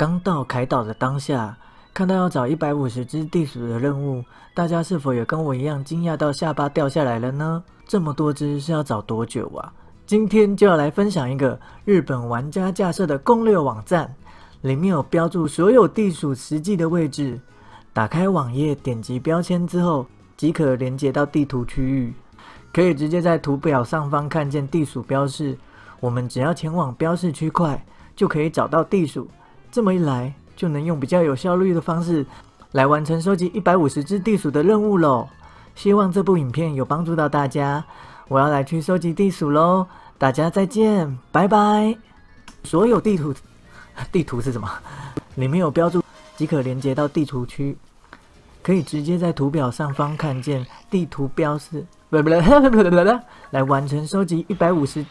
刚到凯岛的当下，看到要找一百五十只地鼠的任务，大家是否也跟我一样惊讶到下巴掉下来了呢？这么多只是要找多久啊？今天就要来分享一个日本玩家架设的攻略网站，里面有标注所有地鼠实际的位置。打开网页，点击标签之后，即可连接到地图区域，可以直接在图表上方看见地鼠标示。我们只要前往标示区块，就可以找到地鼠。这么一来，就能用比较有效率的方式来完成收集一百五十只地鼠的任务喽。希望这部影片有帮助到大家。我要来去收集地鼠喽，大家再见，拜拜。所有地图，地图是什么？里面有标注，即可连接到地图区，可以直接在图表上方看见地图标示，不不不不不不，来完成收集一百五十